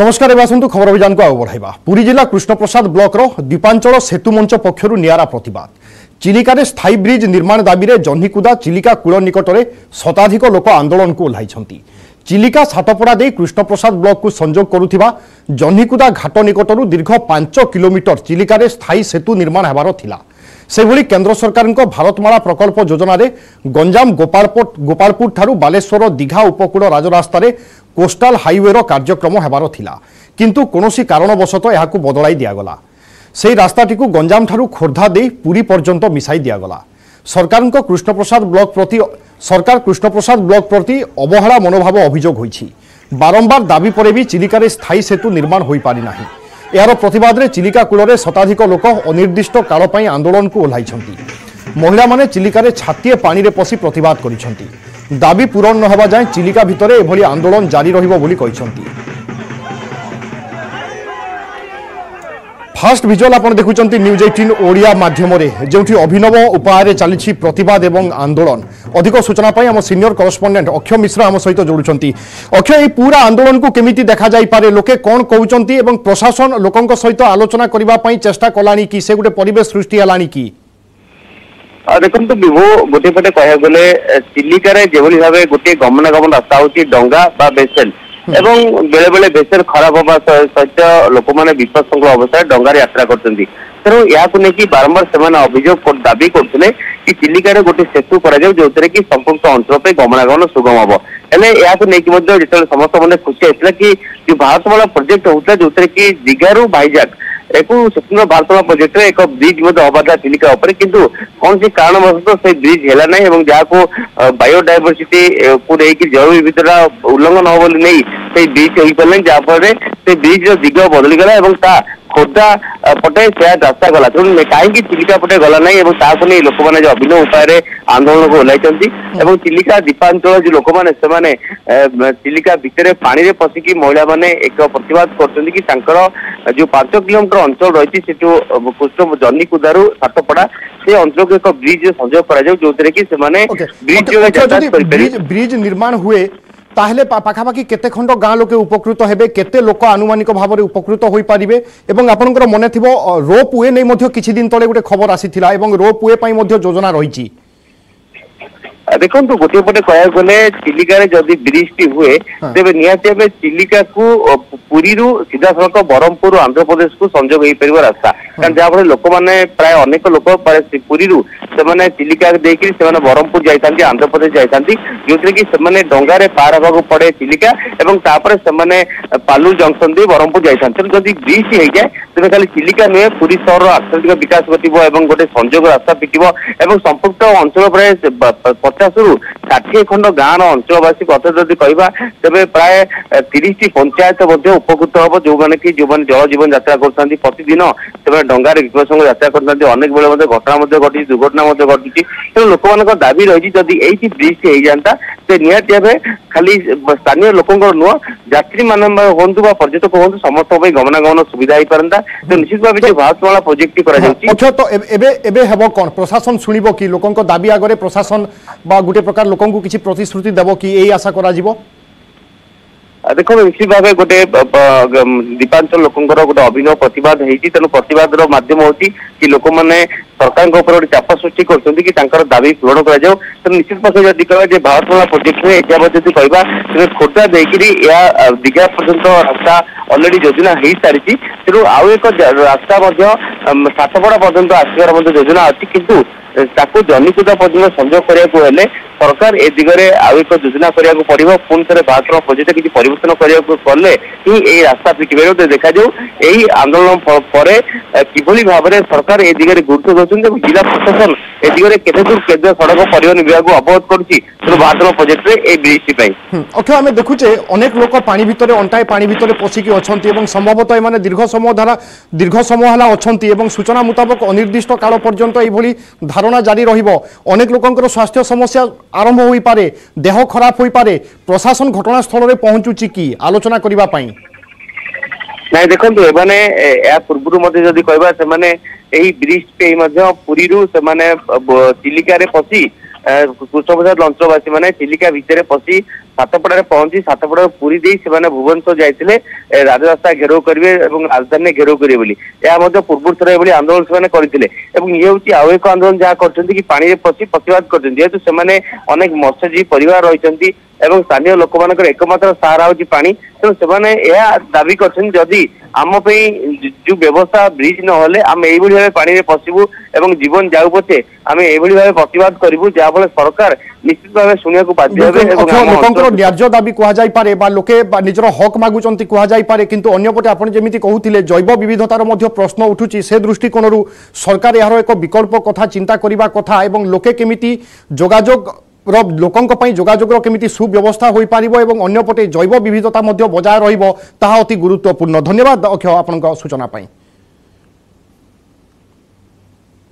নমস্কার এবার আসন্তু খবর অভিযানকু আগ বড়াইবা পুরী জেলা কৃষ্ণপ্রসাদ ব্লকর দ্বীপাঞ্চল সেতু মঞ্চ পক্ষর নিয়ারা প্রতবাদ চিলিকারে স্থায়ী ব্রিজ নির্মাণ দাবিরে জহ্নিকুদা চিলিকা কূল নিকটরে শতাধিক লোক আন্দোলনকু ওহ্লাইছেন চিলিকা সাতপড়া দিয়ে কৃষ্ণপ্রসাদ ব্লককু সংযোগ করুথিবা জহ্নিকুদা ঘাট নিকটরু দীর্ঘ পাঁচ কিলোমিটর চিলিকারে স্থায়ী সেতু নির্মাণ হবার থিলা ସେହିଭଳି କେନ୍ଦ୍ର ସରକାରଙ୍କ ଭାରତମାଳା ପ୍ରକଳ୍ପ ଯୋଜନାରେ ଗଞ୍ଜାମ ଗୋପାଳପୁର ଠାରୁ ବାଲେଶ୍ୱର ଦୀଘା ଉପକୂଳ ରାଜରାସ୍ତାରେ କୋଷ୍ଟାଲ ହାଇୱେର କାର୍ଯ୍ୟକ୍ରମ ହେବାର ଥିଲା କିନ୍ତୁ କୌଣସି କାରଣବଶତଃ ଏହାକୁ ବଦଳାଇ ଦିଆଗଲା ସେହି ରାସ୍ତାଟିକୁ ଗଞ୍ଜାମଠାରୁ ଖୋର୍ଦ୍ଧା ଦେଇ ପୁରୀ ପର୍ଯ୍ୟନ୍ତ ମିଶାଇ ଦିଆଗଲା ସରକାରଙ୍କ କୃଷ୍ଣପ୍ରସାଦ ବ୍ଲକ ପ୍ରତି ସରକାର କୃଷ୍ଣପ୍ରସାଦ ବ୍ଲକ ପ୍ରତି ଅବହେଳା ମନୋଭାବ ଅଭିଯୋଗ ହୋଇଛି ବାରମ୍ବାର ଦାବି ପରେ ବି ଚିଲିକାରେ ସ୍ଥାୟୀ ସେତୁ ନିର୍ମାଣ ହୋଇପାରିନାହିଁ ଏହାର ପ୍ରତିବାଦରେ ଚିଲିକା କୂଳରେ ଶତାଧିକ ଲୋକ ଅନିର୍ଦ୍ଦିଷ୍ଟ କାଳ ପାଇଁ ଆନ୍ଦୋଳନକୁ ଓହ୍ଲାଇଛନ୍ତି ମହିଳାମାନେ ଚିଲିକାରେ ଛାତିଏ ପାଣିରେ ପଶି ପ୍ରତିବାଦ କରିଛନ୍ତି ଦାବି ପୂରଣ ନ ହେବା ଯାଏଁ ଚିଲିକା ଭିତରେ ଏଭଳି ଆନ୍ଦୋଳନ ଜାରି ରହିବ ବୋଲି କହିଛନ୍ତି ফার্স্ট ভিজুয়াল আপনার দেখুম নিউজ এইটিন ওড়িয়া মাধ্যমে যেটি অভিনব উপায়ে চালছে প্রতবাদ এবং আন্দোলন অধিক সূচনা আমার সিনিয়র করসপন্ডেট অক্ষয় মিশ্র আমার সহ যোড়ুন অক্ষয় এই পুরা আন্দোলন কমিটি দেখা যাই যাইপরে লোকে কম কৌন এবং প্রশাসন লোক সহ আলোচনা করা চেষ্টা কলা কি সে গোটে পরিবেশ সৃষ্টি হল কি দেখুন বিভু ଗୋଟିଏ পটে কে ଗଲେ ଚିଲିକାରେ ଯେଭଳି গোটি ଗୋଟିଏ রাস্তা হচ্ছে ডঙ্গা বা বেসেল ଏବଂ ବେଳେବେଳେ ବେସରେ ଖରାପ ହେବା ସହିତ ଲୋକମାନେ ବିପଦସଙ୍ଗ ଅବସ୍ଥାରେ ଡଙ୍ଗାରେ ଯାତ୍ରା କରୁଛନ୍ତି ତେଣୁ ଏହାକୁ ନେଇକି ବାରମ୍ବାର ସେମାନେ ଅଭିଯୋଗ ଦାବି କରୁଥିଲେ କି ଚିଲିକାରେ ଗୋଟେ ସେତୁ କରାଯାଉ ଯୋଉଥିରେ କି ସମ୍ପୃକ୍ତ ଅଞ୍ଚଳ ପାଇଁ ଗମନାଗମନ ସୁଗମ ହବ ହେଲେ ଏହାକୁ ନେଇକି ମଧ୍ୟ ଯେତେବେଳେ ସମସ୍ତ ମାନେ ଖୁସି ହେଇଥିଲା କି ଯୋଉ ଭାରତମାଳା ପ୍ରୋଜେକ୍ଟ ହଉଥିଲା ଯୋଉଥିରେ କି ଦିଘାରୁ ଭାଇଜାକ स्वतंत्र भारत प्रोजेक्ट एक ब्रिज अबाधा चिलिका उपर कि कौन सी कारणवशत से ब्रिज है जहाँ बायोडाइवर्सी को लेकिन जरूरी बिधता उल्लंघन हो ब्रिज हो पारे जहाँफल से ब्रिज रिग बदली गला ଖୋର୍ଦ୍ଧା ପଟେ ସେୟା ଯାତ୍ରା ଗଲା ତେଣୁ କାହିଁକି ଚିଲିକା ପଟେ ଗଲା ନାହିଁ ଏବଂ ତାହାକୁ ନେଇ ଲୋକମାନେ ଯେ ଅଭିନବ ଉପାୟରେ ଆନ୍ଦୋଳନକୁ ଓହ୍ଲାଇଛନ୍ତି ଏବଂ ଚିଲିକା ଦ୍ୱୀପାଞ୍ଚଳ ଯେଉଁ ଲୋକମାନେ ସେମାନେ ଚିଲିକା ଭିତରେ ପାଣିରେ ପଶିକି ମହିଳାମାନେ ଏକ ପ୍ରତିବାଦ କରୁଛନ୍ତି କି ତାଙ୍କର ଯେଉଁ ପାଞ୍ଚ କିଲୋମିଟର ଅଞ୍ଚଳ ରହିଛି ସେଠୁ କୃଷ୍ଣ ଜହ୍ନିକୁଦାରୁ ସାତପଡ଼ା ସେ ଅଞ୍ଚଳକୁ ଏକ ବ୍ରିଜରେ ସଂଯୋଗ କରାଯାଉ ଯୋଉଥିରେ କି ସେମାନେ ବ୍ରିଜ ବ୍ରିଜ ନିର୍ମାଣ ହୁଏ তাহলে পাখাপাখি কেতে খণ্ড গাঁ লোকে উপকৃত হবে কেতে লোক আনুমানিক ভাবে উপকৃত হয়ে পারে এবং আপনার মনে থাকে রোপ ওয়ে নেই কিছুদিন তলে গোটে খবর আসি এবং রোপ ওয়ে যোজনা রয়েছে ଦେଖନ୍ତୁ ଗୋଟିଏ ପଟେ କହିବାକୁ ଗଲେ ଚିଲିକାରେ ଯଦି ବ୍ରିଜଟି ହୁଏ ତେବେ ନିହାତି ଭାବେ ଚିଲିକାକୁ ପୁରୀରୁ ସିଧାସଳଖ ବ୍ରହ୍ମପୁର ଆନ୍ଧ୍ରପ୍ରଦେଶକୁ ସଂଯୋଗ ହେଇପାରିବ ରାସ୍ତା କାରଣ ଯାହାଫଳରେ ଲୋକମାନେ ପ୍ରାୟ ଅନେକ ଲୋକ ପୁରୀରୁ ସେମାନେ ଚିଲିକା ଦେଇକି ସେମାନେ ବ୍ରହ୍ମପୁର ଯାଇଥାନ୍ତି ଆନ୍ଧ୍ରପ୍ରଦେଶ ଯାଇଥାନ୍ତି ଯେଉଁଥିରେ କି ସେମାନେ ଡଙ୍ଗାରେ ପାର ହେବାକୁ ପଡେ ଚିଲିକା ଏବଂ ତାପରେ ସେମାନେ ପାଲୁ ଜଙ୍କସନ ଦେଇ ବ୍ରହ୍ମପୁର ଯାଇଥାନ୍ତି ତେଣୁ ଯଦି ବ୍ରିଜ୍ ହେଇଯାଏ ତେବେ ଖାଲି ଚିଲିକା ନୁହେଁ ପୁରୀ ସହରର ଆର୍ଥନୈତିକ ବିକାଶ ଘଟିବ ଏବଂ ଗୋଟେ ସଂଯୋଗ ରାସ୍ତା ଫିଟିବ ଏବଂ ସମ୍ପୃକ୍ତ ଅଞ୍ଚଳ ପ୍ରାୟ ପଚାଶରୁ ଷାଠିଏ ଖଣ୍ଡ ଗାଁର ଅଞ୍ଚଳବାସୀ କଥା ଯଦି କହିବା ତେବେ ପ୍ରାୟ ତିରିଶଟି ପଞ୍ଚାୟତ ମଧ୍ୟ ଉପକୃତ ହବ ଯେଉଁମାନେ କି ଯେଉଁମାନେ ଜଳ ଜୀବନ ଯାତ୍ରା କରୁଥାନ୍ତି ପ୍ରତିଦିନ ସେମାନେ ଡଙ୍ଗାରେ ବିପଦ ସଙ୍ଗେ ଯାତ୍ରା କରିଥାନ୍ତି ଅନେକ ବେଳେ ମଧ୍ୟ ଘଟଣା ମଧ୍ୟ ଘଟିଛି ଦୁର୍ଘଟଣା ମଧ୍ୟ ଘଟିଛି ତେଣୁ ଲୋକମାନଙ୍କ ଦାବି ରହିଛି ଯଦି ଏଇଠି ବ୍ରିଜଟି ହେଇଯାଆନ୍ତା ସେ ନିହାତି ଭାବେ ଖାଲି ସ୍ଥାନୀୟ ଲୋକଙ୍କର ନୁହଁ ଯାତ୍ରୀମାନେ ହୁଅନ୍ତୁ ବା ପର୍ଯ୍ୟଟକ ହୁଅନ୍ତୁ ସମସ୍ତଙ୍କ ପାଇଁ ଗମନାଗମନ ସୁବିଧା ହେଇପାରନ୍ତା ତେଣୁ ନିଶ୍ଚିତ ଭାବେ ଯୋଉ ଭାରତମାଳା ପ୍ରୋଜେକ୍ଟଟି କରାଯାଉଛି ଆଚ୍ଛା ଏବେ ଏବେ ହେବ କ'ଣ ପ୍ରଶାସନ ଶୁଣିବ କି ଲୋକଙ୍କ ଦାବି ଆଗରେ ପ୍ରଶାସନ ବା ଗୋଟେ ପ୍ରକାର ଲୋକଙ୍କୁ କିଛି ପ୍ରତିଶ୍ରୁତି ଦେବ କି ଏଇ ଆଶା କରାଯିବ দেখুন ନିଶ୍ଚିତ ଭାବେ ଗୋଟେ ଦ୍ୱୀପାଞ୍ଚଳ ଲୋକଙ୍କର ଗୋଟେ ଅଭିନବ ପ୍ରତିବାଦ ହେଇଛି ତେଣୁ ପ୍ରତିବାଦର ମାଧ୍ୟମ ହଉଛି କି ଲୋକମାନେ ସରକାରଙ୍କ ଉପରେ ଗୋଟେ ଚାପ ସୃଷ୍ଟି କରୁଛନ୍ତି କି ତାଙ୍କର ଦାବି ପୂରଣ କରାଯାଉ ତେଣୁ ନିଶ୍ଚିତ ପକ୍ଷେ ଯଦି କହିବା ଯେ ଭାରତମାଳା ପ୍ରୋଜେକ୍ଟରେ ଏଯାବତ୍ ଯଦି କହିବା ତେବେ ଖୋର୍ଦ୍ଧା ଦେଇକିରି ଏହା ଦିଘା ପର୍ଯ୍ୟନ୍ତ ରାସ୍ତା ଅଲରେଡି ଯୋଜନା ହେଇସାରିଛି ତେଣୁ ଆଉ ଏକ ରାସ୍ତା ମଧ୍ୟ ସାତପଡ଼ା ପର୍ଯ୍ୟନ୍ତ ଆସିବାର ମଧ୍ୟ ଯୋଜନା ଅଛି କିନ୍ତୁ ତାକୁ ଜନିକୁଦା ପର୍ଯ୍ୟନ୍ତ ସଂଯୋଗ କରିବାକୁ ହେଲେ ସରକାର ଏ ଦିଗରେ ଆଉ ଏକ ଯୋଜନା କରିବାକୁ ପଡିବ ପୁଣି ଥରେ ଭାରତର ପ୍ରୋଜେକ୍ଟ କିଛି ପରିବର୍ତ୍ତନ କରିବାକୁ କଲେ ହିଁ ଏହି ରାସ୍ତା ଫିଟିପାରିବ ଦେଖାଯାଉ ଏହି ଆନ୍ଦୋଳନ ପରେ କିଭଳି ଭାବରେ ସରକାର ଏ ଦିଗରେ ଗୁରୁତ୍ୱ କହିଛନ୍ତି ଏବଂ ଜିଲ୍ଲା ପ୍ରଶାସନ ଏ ଦିଗରେ ଦୂର କେନ୍ଦ୍ରୀୟ ସଡ଼କ ପରିବହନ ବିଭାଗ ଅବଗତ କରୁଛି ତେଣୁ ଭାରତର ପ୍ରୋଜେକ୍ଟରେ ଏଇ ଟି ପାଇଁ ଅକ୍ଷୟ ଆମେ ଦେଖୁଛେ ଅନେକ ଲୋକ ପାଣି ଭିତରେ ଅଣ୍ଟାଏ ପାଣି ଭିତରେ ପଶିକି ଅଛନ୍ତି ଏବଂ ସମ୍ଭବତଃ ଏମାନେ ଦୀର୍ଘ ସମୟ ଧାରା ଦୀର୍ଘ ସମୟ ହେଲା ଅଛନ୍ତି ଏବଂ ସୂଚନା ମୁତାବକ ଅନିର୍ଦ୍ଦିଷ୍ଟ କାଳ ପର୍ଯ୍ୟନ୍ତ ଏଇଭଳି ଧାରଣା ଜାରି ରହିବ ଅନେକ ଲୋକଙ୍କର ସ୍ୱାସ୍ଥ୍ୟ ସମସ୍ୟା ଆରମ୍ଭ ହୋଇପାରେ ଦେହ ଖରାପ ହୋଇପାରେ ପ୍ରଶାସନ ଘଟଣାସ୍ଥଳରେ ପହଞ୍ଚୁଛି କି ଆଲୋଚନା କରିବା ପାଇଁ ନାଇଁ ଦେଖନ୍ତୁ ଏମାନେ ଏହା ପୂର୍ବରୁ ମଧ୍ୟ ଯଦି କହିବା ସେମାନେ ଏହି ବ୍ରିଜ ପେଇ ମଧ୍ୟ ପୁରୀରୁ ସେମାନେ ଚିଲିକାରେ ପଶି କୃଷ୍ଣପ୍ରସାଦ ଲଞ୍ଚବାସୀ ମାନେ ଚିଲିକା ଭିତରେ ପଶି ସାତପଡ଼ାରେ ପହଞ୍ଚି ସାତପଡ଼ାରୁ ପୁରୀ ଦେଇ ସେମାନେ ଭୁବନେଶ୍ୱର ଯାଇଥିଲେ ରାଜରାସ୍ତା ଘେରାଉ କରିବେ ଏବଂ ରାଜଧାନୀରେ ଘେରାଉ କରିବେ ବୋଲି ଏହା ମଧ୍ୟ ପୂର୍ବରୁ ଥରେ ଏଭଳି ଆନ୍ଦୋଳନ ସେମାନେ କରିଥିଲେ ଏବଂ ଇଏ ହେଉଛି ଆଉ ଏକ ଆନ୍ଦୋଳନ ଯାହା କରିଛନ୍ତି କି ପାଣିରେ ପଶି ପ୍ରତିବାଦ କରିଛନ୍ତି ଯେହେତୁ ସେମାନେ ଅନେକ ମତ୍ସ୍ୟଜୀବୀ ପରିବାର ରହିଛନ୍ତି ଏବଂ ସ୍ଥାନୀୟ ଲୋକମାନଙ୍କର ଏକମାତ୍ର ସାହାରା ହେଉଛି ପାଣି ତେଣୁ ସେମାନେ ଏହା ଦାବି କରିଛନ୍ତି ଯଦି ଆମ ପାଇଁ ଯୋଉ ବ୍ୟବସ୍ଥା ବ୍ରିଜ୍ ନହେଲେ ଆମେ ଏଇଭଳି ଭାବେ ପାଣିରେ ପଶିବୁ ଏବଂ ଜୀବନ ଯାଉ ପଛେ ଆମେ ଏଇଭଳି ଭାବେ ପ୍ରତିବାଦ କରିବୁ ଯାହାଫଳରେ ସରକାର ନିଶ୍ଚିତ ଭାବେ ଶୁଣିବାକୁ ବାଧ୍ୟ ହେବେ ଲୋକଙ୍କର ନ୍ୟାର୍ଯ୍ୟ ଦାବି କୁହାଯାଇପାରେ ବା ଲୋକେ ନିଜର ହକ୍ ମାଗୁଛନ୍ତି କୁହାଯାଇପାରେ କିନ୍ତୁ ଅନ୍ୟପଟେ ଆପଣ ଯେମିତି କହୁଥିଲେ ଜୈବ ବିବିଧତାର ମଧ୍ୟ ପ୍ରଶ୍ନ ଉଠୁଛି ସେ ଦୃଷ୍ଟିକୋଣରୁ ସରକାର ଏହାର ଏକ ବିକଳ୍ପ କଥା ଚିନ୍ତା କରିବା କଥା ଏବଂ ଲୋକେ କେମିତି ଯୋଗାଯୋଗ লোকঙ্ পাই যোগাযোগর কেমিটি সুব্যবস্থা হয়ে পাব এবং অন্যপটে জৈব বিবিধতা বজায় রহব তাহা অতি গুরুত্বপূর্ণ ধন্যবাদ অক্ষয় আপনার সূচনা